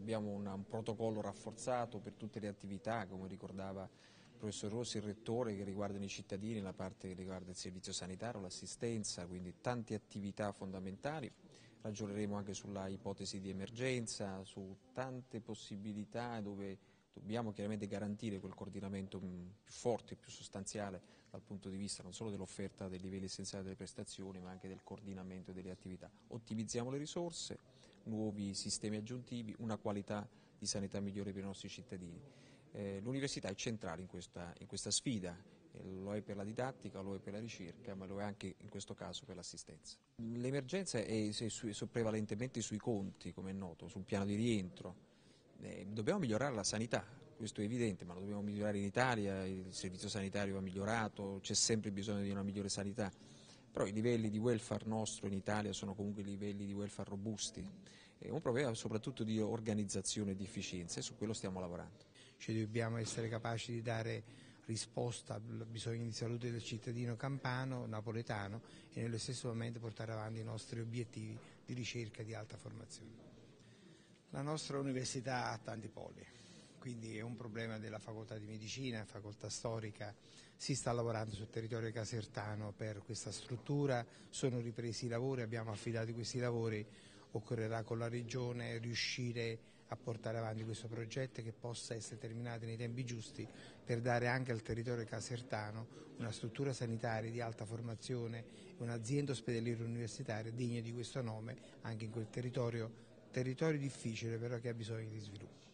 abbiamo una, un protocollo rafforzato per tutte le attività, come ricordava il professor Rossi, il rettore, che riguardano i cittadini, la parte che riguarda il servizio sanitario, l'assistenza, quindi tante attività fondamentali. Ragioneremo anche sulla ipotesi di emergenza, su tante possibilità dove Dobbiamo chiaramente garantire quel coordinamento mm, più forte, più sostanziale dal punto di vista non solo dell'offerta dei livelli essenziali delle prestazioni ma anche del coordinamento delle attività. Ottimizziamo le risorse, nuovi sistemi aggiuntivi, una qualità di sanità migliore per i nostri cittadini. Eh, L'università è centrale in questa, in questa sfida, eh, lo è per la didattica, lo è per la ricerca, ma lo è anche in questo caso per l'assistenza. L'emergenza è, è, è prevalentemente sui conti, come è noto, sul piano di rientro eh, dobbiamo migliorare la sanità, questo è evidente, ma lo dobbiamo migliorare in Italia, il servizio sanitario va migliorato, c'è sempre bisogno di una migliore sanità, però i livelli di welfare nostro in Italia sono comunque livelli di welfare robusti, è un problema soprattutto di organizzazione e di efficienza e su quello stiamo lavorando. Cioè dobbiamo essere capaci di dare risposta ai bisogni di salute del cittadino campano, napoletano e nello stesso momento portare avanti i nostri obiettivi di ricerca e di alta formazione. La nostra università ha tanti poli, quindi è un problema della facoltà di medicina, facoltà storica, si sta lavorando sul territorio casertano per questa struttura, sono ripresi i lavori, abbiamo affidato questi lavori, occorrerà con la Regione riuscire a portare avanti questo progetto che possa essere terminato nei tempi giusti per dare anche al territorio casertano una struttura sanitaria di alta formazione un'azienda ospedaliera universitaria degna di questo nome anche in quel territorio. Territorio difficile però che ha bisogno di sviluppo.